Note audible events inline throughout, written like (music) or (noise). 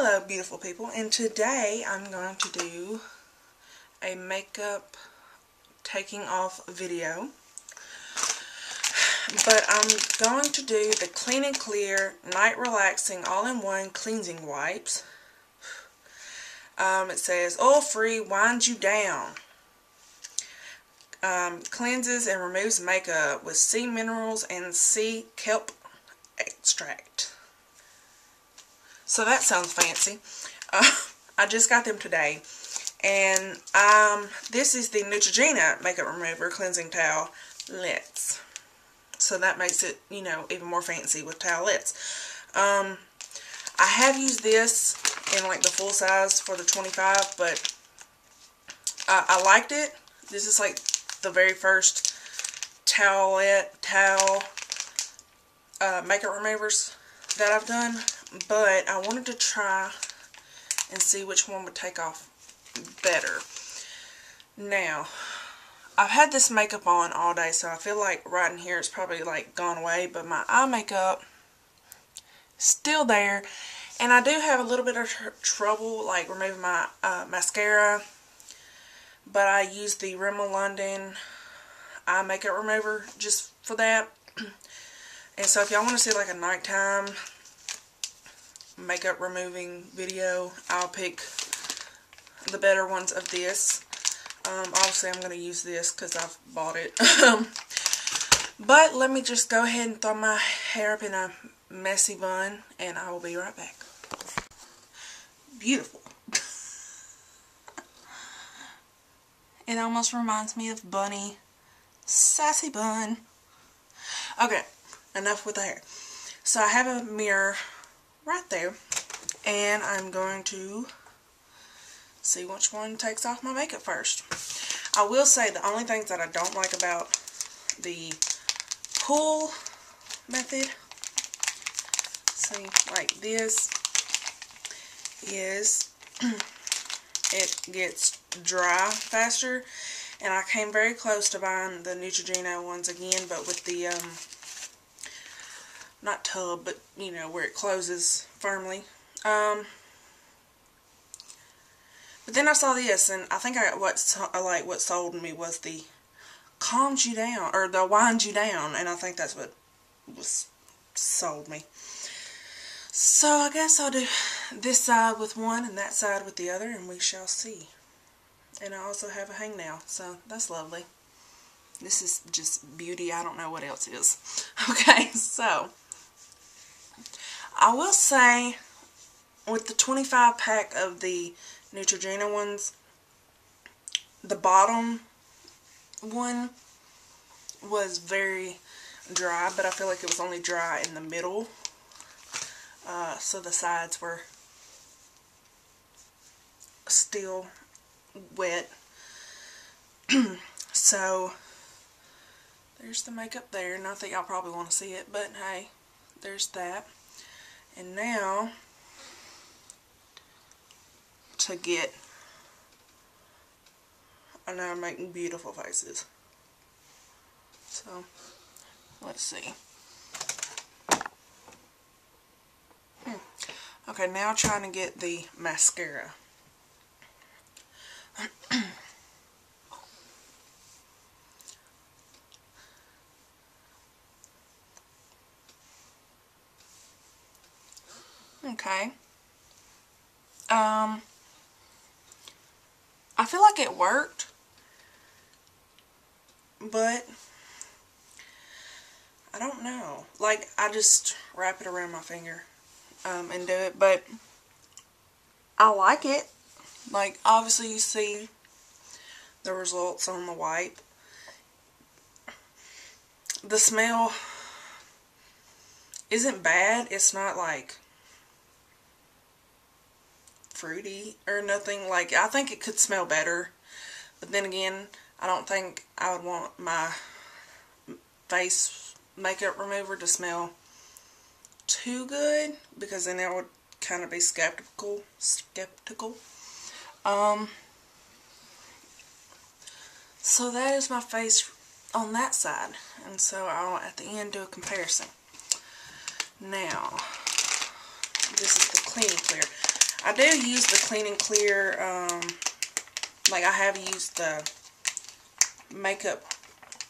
Hello beautiful people and today I'm going to do a makeup taking off video. But I'm going to do the Clean and Clear Night Relaxing All-in-One Cleansing Wipes. Um, it says oil free winds you down. Um, cleanses and removes makeup with sea minerals and sea kelp extract so that sounds fancy. Uh, (laughs) I just got them today. And um, this is the Neutrogena Makeup Remover Cleansing Towelettes. So that makes it, you know, even more fancy with towelettes. Um, I have used this in like the full size for the 25, but I, I liked it. This is like the very first towelette, towel uh, makeup removers that I've done but I wanted to try and see which one would take off better. Now, I've had this makeup on all day, so I feel like right in here it's probably like gone away, but my eye makeup still there. And I do have a little bit of tr trouble like removing my uh, mascara, but I use the Rimmel London eye makeup remover just for that. (clears throat) and so if y'all want to see like a nighttime makeup removing video. I'll pick the better ones of this. Um, obviously, I'm going to use this because I've bought it. (laughs) but let me just go ahead and throw my hair up in a messy bun, and I will be right back. Beautiful. (laughs) it almost reminds me of Bunny. Sassy bun. Okay, enough with the hair. So I have a mirror right there. And I'm going to see which one takes off my makeup first. I will say the only things that I don't like about the pull method, see, like this, is (clears throat) it gets dry faster. And I came very close to buying the Neutrogena ones again, but with the um, not tub, but you know, where it closes firmly. Um, but then I saw this, and I think I like what sold me was the calms you down or the winds you down, and I think that's what was sold me. So I guess I'll do this side with one and that side with the other, and we shall see. And I also have a hangnail, so that's lovely. This is just beauty. I don't know what else is. (laughs) Okay, so I will say with the 25 pack of the Neutrogena ones, the bottom one was very dry, but I feel like it was only dry in the middle. Uh, so the sides were still wet. (clears throat) so there's the makeup there. Not that y'all probably want to see it, but hey, there's that. And now, to get, know I'm making beautiful faces. So, let's see. Hmm. Okay, now trying to get the mascara. Okay. Um, I feel like it worked, but I don't know. Like, I just wrap it around my finger um, and do it, but I like it. Like, obviously you see the results on the wipe. The smell isn't bad. It's not like fruity or nothing. Like, I think it could smell better. But then again, I don't think I would want my face makeup remover to smell too good because then I would kind of be skeptical skeptical um so that is my face on that side and so I'll at the end do a comparison now this is the clean clear I do use the Clean and Clear, um, like I have used the makeup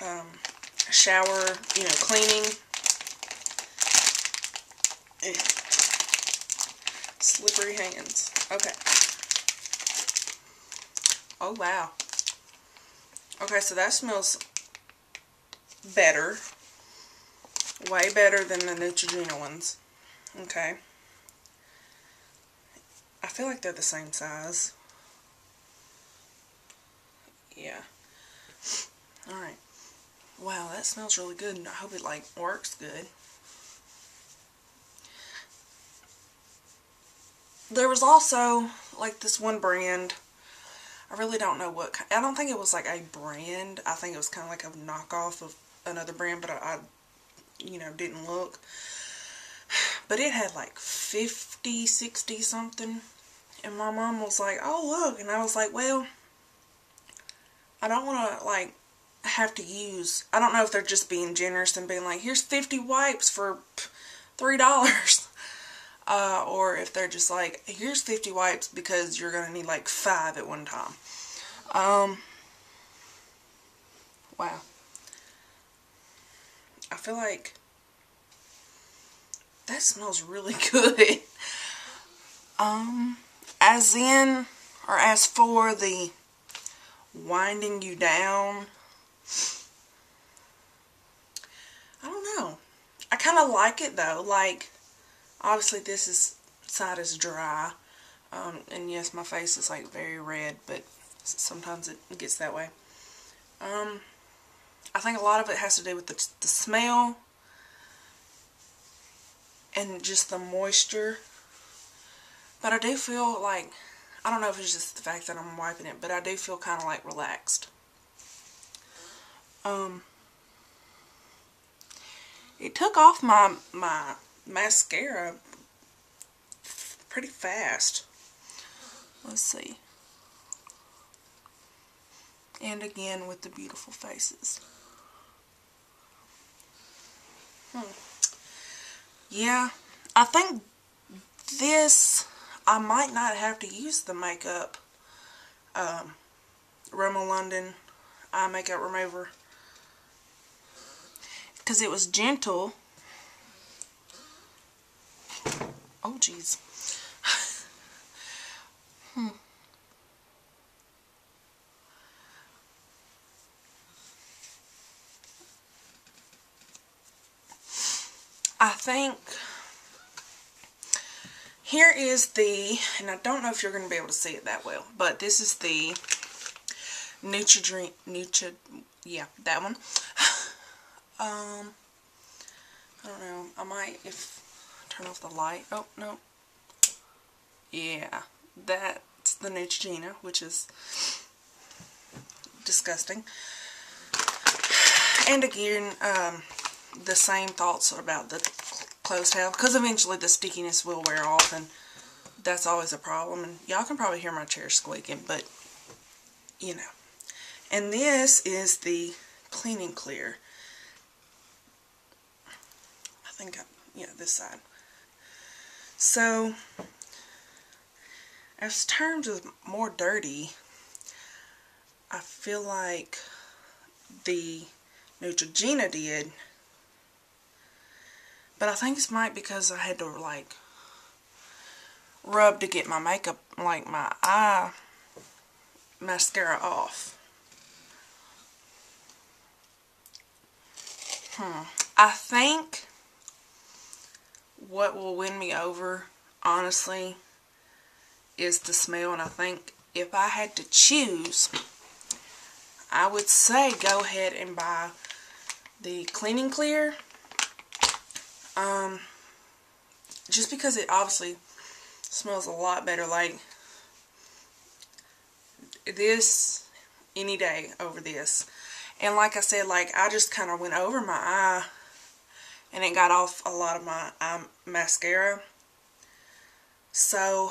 um, shower, you know, cleaning. Eh. Slippery hands. Okay. Oh, wow. Okay, so that smells better. Way better than the Neutrogena ones. Okay. I feel like they're the same size. Yeah. Alright. Wow, that smells really good and I hope it like works good. There was also like this one brand. I really don't know what I don't think it was like a brand. I think it was kind of like a knockoff of another brand, but I, I you know, didn't look. But it had like 50, 60 something. And my mom was like, oh, look. And I was like, well, I don't want to, like, have to use, I don't know if they're just being generous and being like, here's 50 wipes for $3. (laughs) Uh, or if they're just like, here's 50 wipes because you're going to need like five at one time. Um, wow. I feel like that smells really (laughs) good. Um, as in, or as for the winding you down, I don't know. I kind of like it though. Like, obviously this is side is dry. Um, and yes, my face is like very red, but sometimes it gets that way. Um, I think a lot of it has to do with the, the smell and just the moisture. But I do feel like, I don't know if it's just the fact that I'm wiping it, but I do feel kind of like relaxed. Um, it took off my, my mascara pretty fast. Let's see. And again with the beautiful faces. Hmm. Yeah, I think this, I might not have to use the makeup, um, Rimmel London eye makeup remover. Because it was gentle. Oh, jeez. (laughs) hmm. I think here is the, and I don't know if you're going to be able to see it that well, but this is the Neutrogena, Nutri, yeah, that one. (sighs) um, I don't know, I might, if, turn off the light, oh, no. Yeah, that's the Neutrogena, which is disgusting. And again, um, the same thoughts about the closed towel because eventually the stickiness will wear off and that's always a problem and y'all can probably hear my chair squeaking but you know. And this is the clean and clear. I think I, yeah this side. So as terms of more dirty I feel like the Neutrogena did but I think it's might because I had to like rub to get my makeup, like my eye mascara off. Hmm. I think what will win me over, honestly, is the smell. And I think if I had to choose, I would say go ahead and buy the Clean and Clear um, just because it obviously smells a lot better. Like, this any day over this. And like I said, like, I just kind of went over my eye and it got off a lot of my eye mascara. So,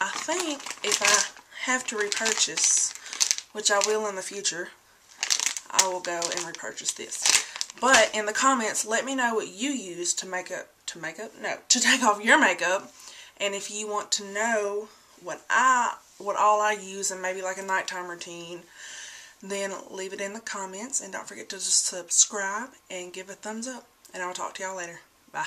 I think if I have to repurchase, which I will in the future, I will go and repurchase this. But in the comments, let me know what you use to make up, to make up, no, to (laughs) take off your makeup And if you want to know what I what all I use and maybe like a nighttime routine, then leave it in the comments and don't forget to just subscribe and give a thumbs up. And I'll talk to y'all later. Bye.